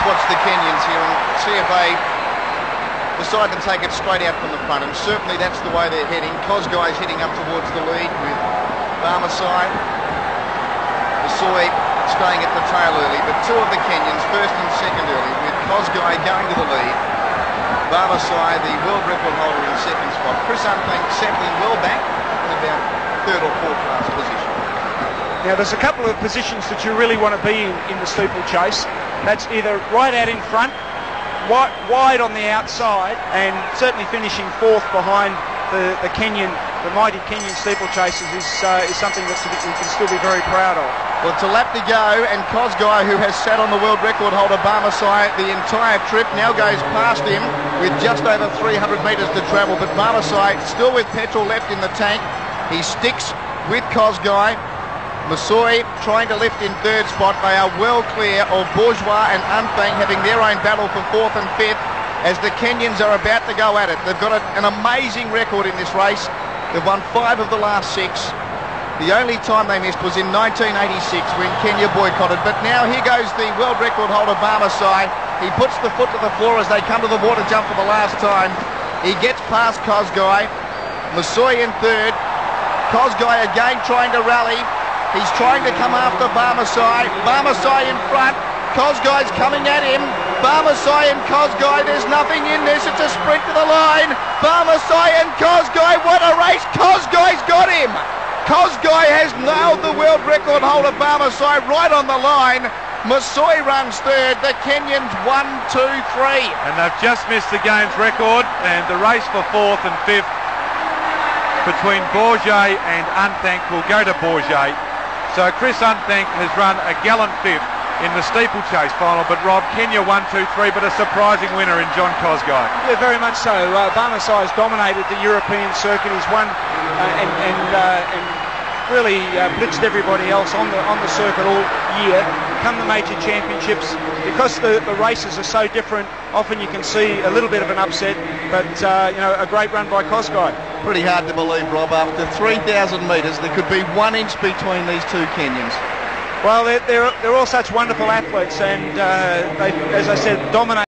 let's watch the Kenyans here and see if they decide to take it straight out from the front. And certainly that's the way they're heading. Kosgei's heading up towards the lead with Barmasai. Misoi staying at the tail early, but two of the Kenyans, first and second early, with Kosgei going to the lead. Barmasai, the world record holder in second spot. Chris Unthank settling well back in about third or fourth class position. Now there's a couple of positions that you really want to be in in the steeplechase. That's either right out in front, wide, on the outside, and certainly finishing fourth behind the, the Kenyan, the mighty Kenyan steeplechasers is, uh, is something that we can still be very proud of. Well, a lap to go, and Kosgei, who has sat on the world record holder Barmasai the entire trip, now goes past him with just over 300 metres to travel. But Barmasai, still with petrol left in the tank, he sticks with Kosgei. Misoi trying to lift in third spot. They are well clear of Bourgeois and Unthank having their own battle for fourth and fifth as the Kenyans are about to go at it. They've got a, an amazing record in this race. They've won five of the last six. The only time they missed was in 1986 when Kenya boycotted. But now here goes the world record holder Barmasai. He puts the foot to the floor as they come to the water jump for the last time. He gets past Kosgei. Misoi in third. Kosgei again trying to rally. He's trying to come after Barmasai. Barmasai in front. Kosgei's coming at him. Barmasai and Kosgei, there's nothing in this. It's a sprint to the line. Barmasai and Kosgei, what a race. Kosgei's got him. Kosgei has nailed the world record holder Barmasai right on the line. Misoi runs third. The Kenyans one, two, three. And they've just missed the game's record and the race for fourth and fifth between Bourgeois and Unthank will go to Bourgeois. So Chris Unthank has run a gallant fifth in the steeplechase final, but Rob, Kenya 1-2-3, but a surprising winner in John Kosgei. Yeah, very much so. Uh, Barmasai has dominated the European circuit. He's won uh, and, and, uh, and really uh, blitzed everybody else on the on the circuit all year. Come the major championships, because the, the races are so different, often you can see a little bit of an upset, but uh, you know a great run by Kosgei. Pretty hard to believe, Rob. After 3,000 metres, there could be one inch between these two Kenyans. Well, they're, they're, they're all such wonderful athletes, and uh, they, as I said, dominate.